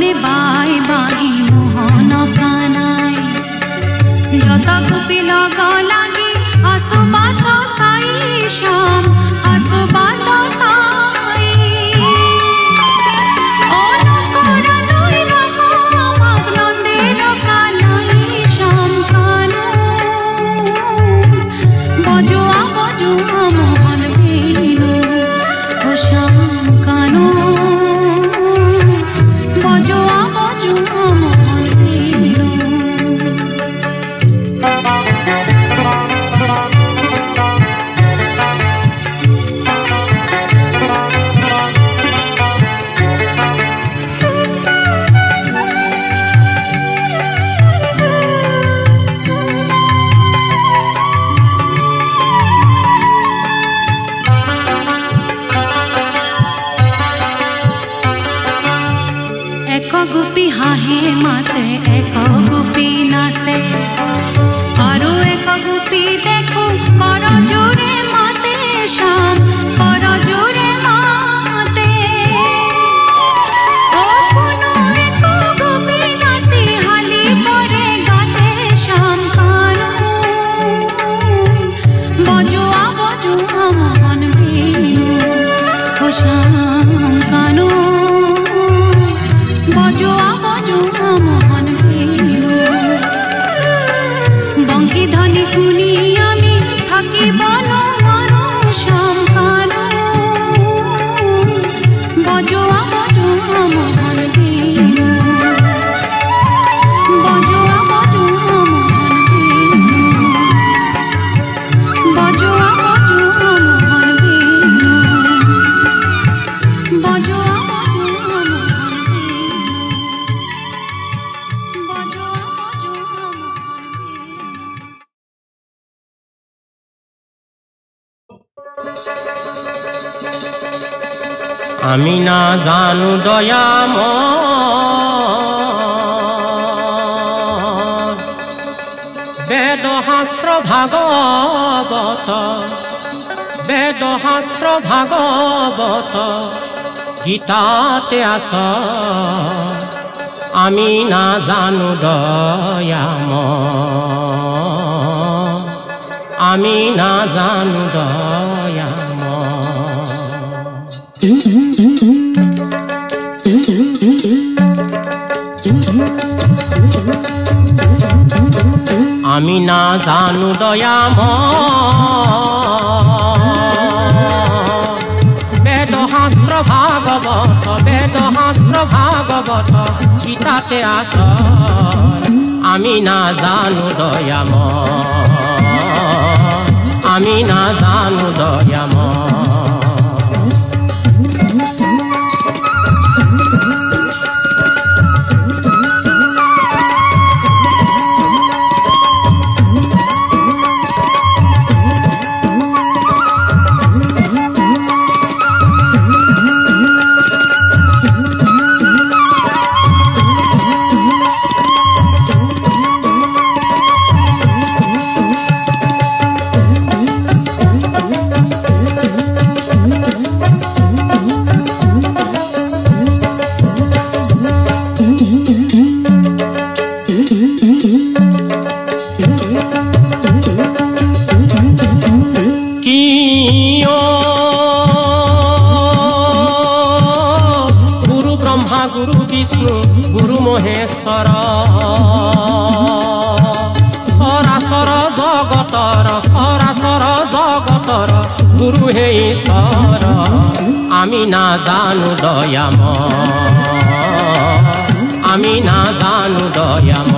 বলে, বাই বাহি মোহন কানাই। যত গোপী লগা লাগে আসো বাত সাই শাম আসো বাত সাই ভাগৱত গীতাতে আছ আমি নাজানো দয়াম। আমি নাজানো দয়াম। আমি নাজানো দয়াম। ভাগবত বেদ শাস্ত্র ভাগবত সীতাতে আসর। আমি না জানো দয়াম আমি না জানো দয়াম হে ঈশ্বর আমি না জানু দয়াম। আমি না জানু দয়াম।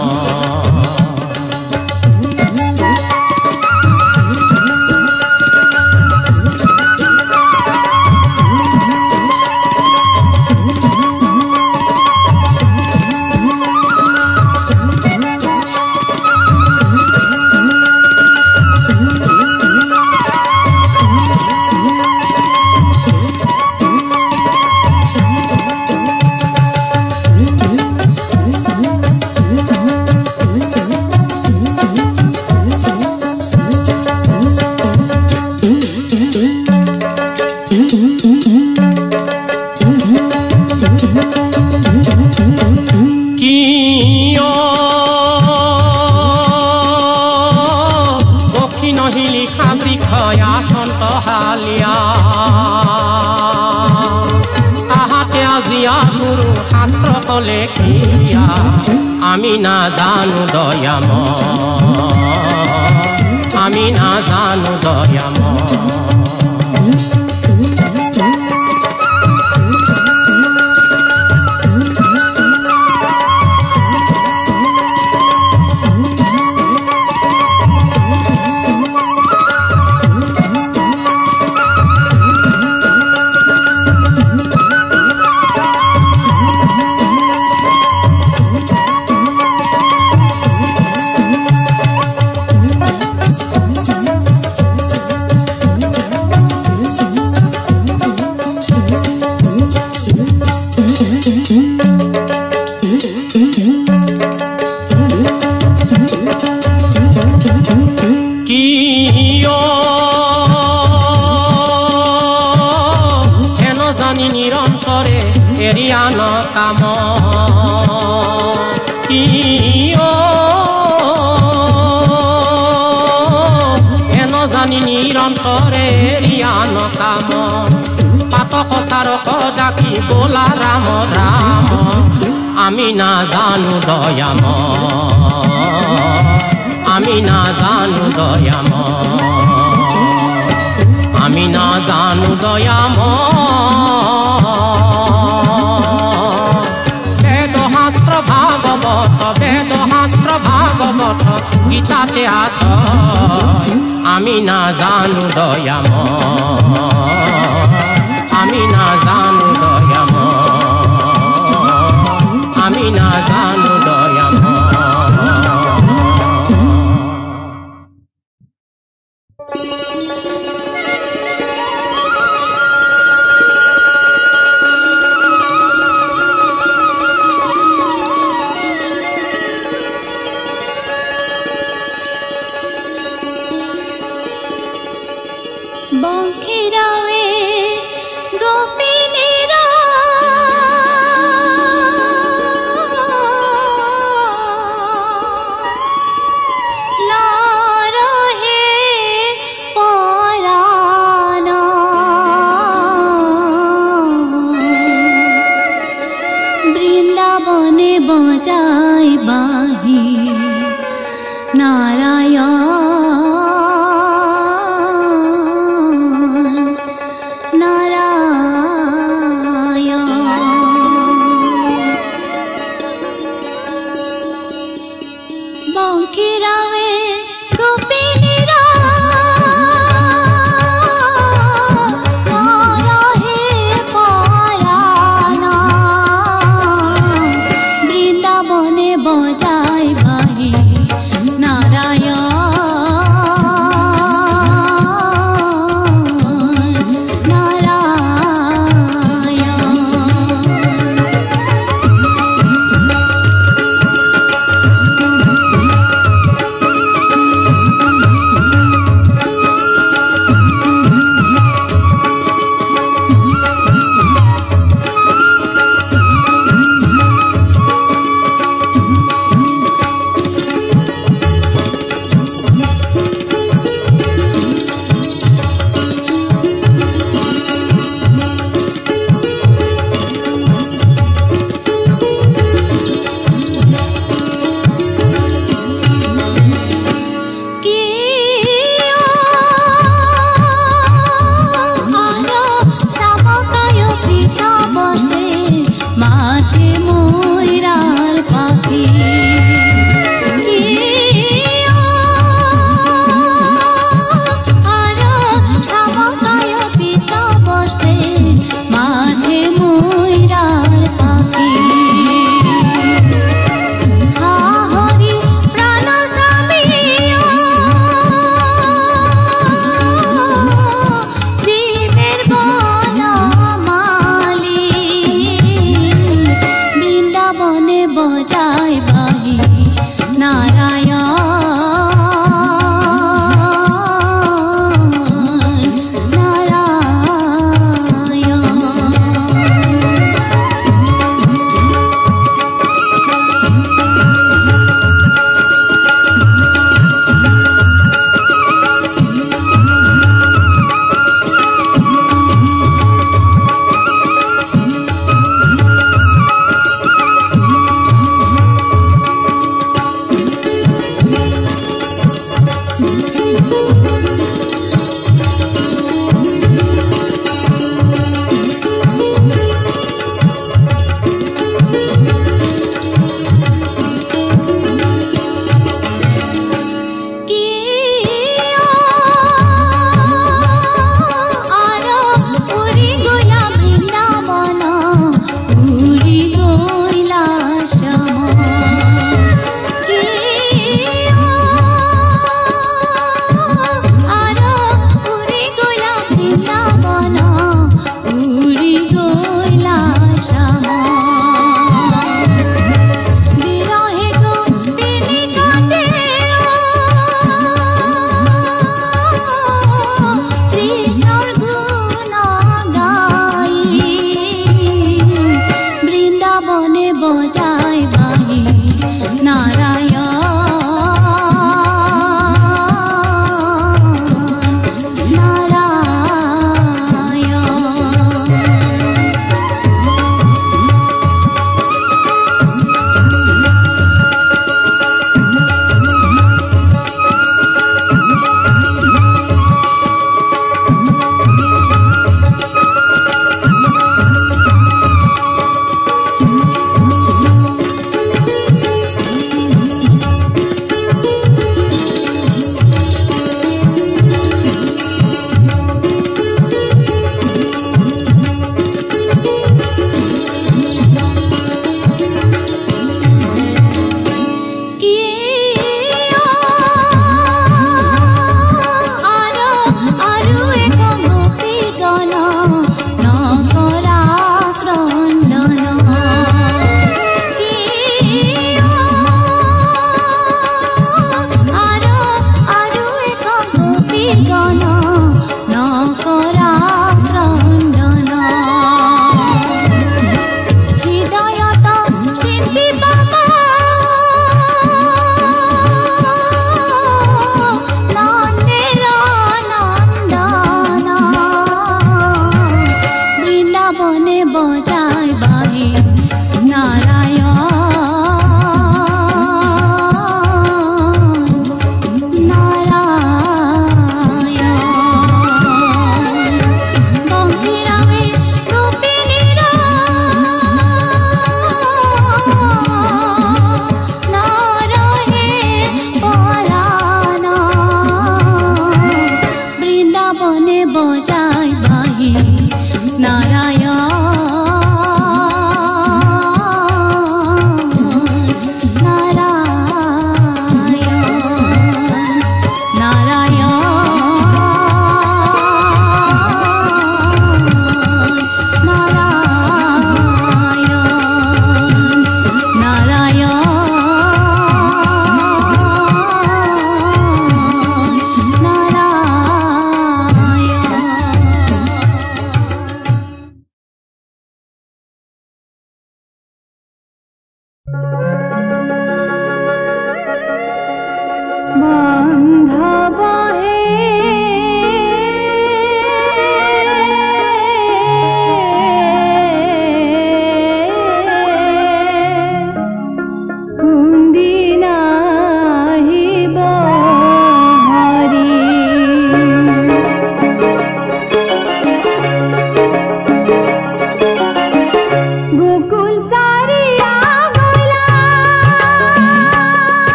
আমি নাজানো দয়াম আমি নাজানো দয়াম আমি নাজানো দয়াম আমি না জানু দয়াম আমি না জানু দয়াম বেদ শাস্ত্র ভাগবত বেদশাস্ত্র ভাগবত, গীতাতে আছ আমি না জানু দয়াম বজা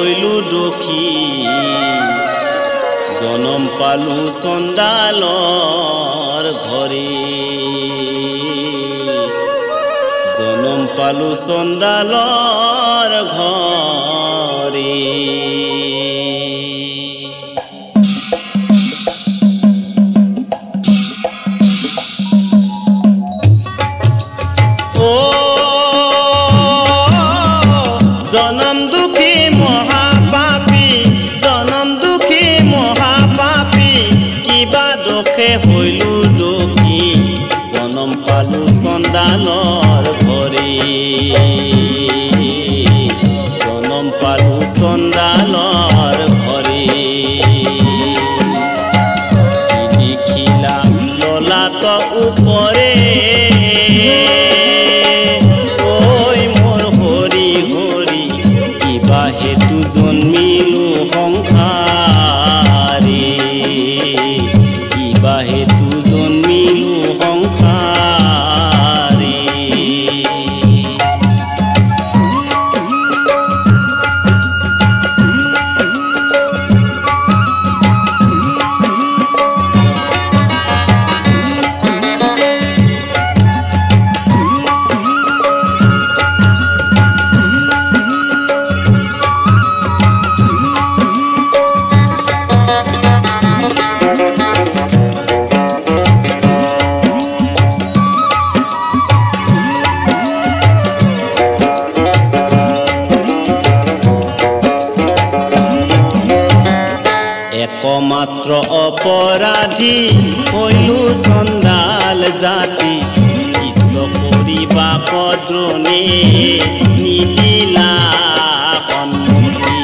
হইলু দুখি। জনম পালু চন্দালৰ ঘৰে জনম পালু চন্দালৰ ঘৰে অপরাধী হইলু সন্দাল জাতি। বিশ্ব করিবা কদ্রণে নিদিলা সন্মতি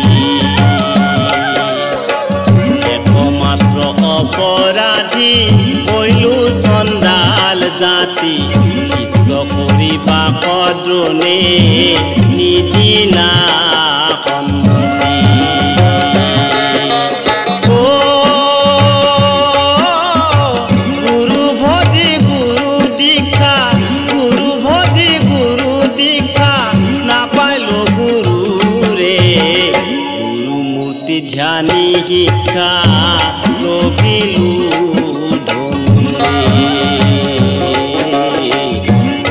একমাত্র অপরাধী হইলু সন্দাল জাতি। বিশ্ব করিবা কদ্রণে নিদিলা ধ্যানী শিক্ষা লভিলো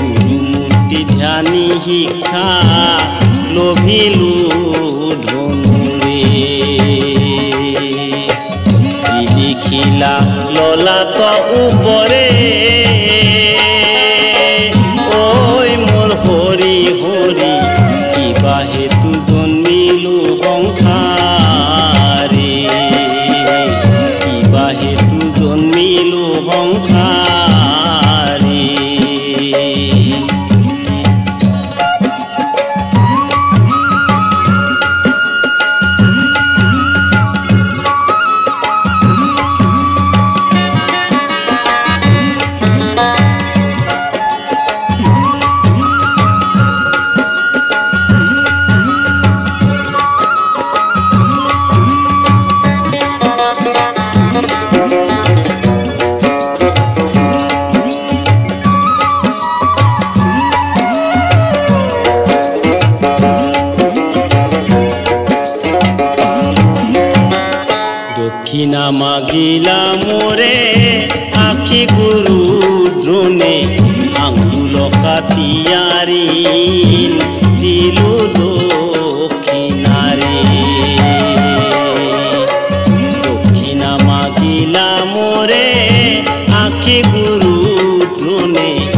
গুৰুমূৰ্তি ধ্যানী শিক্ষা লভিলো ধনুৰে লিখিলা ললাত ওপৰে い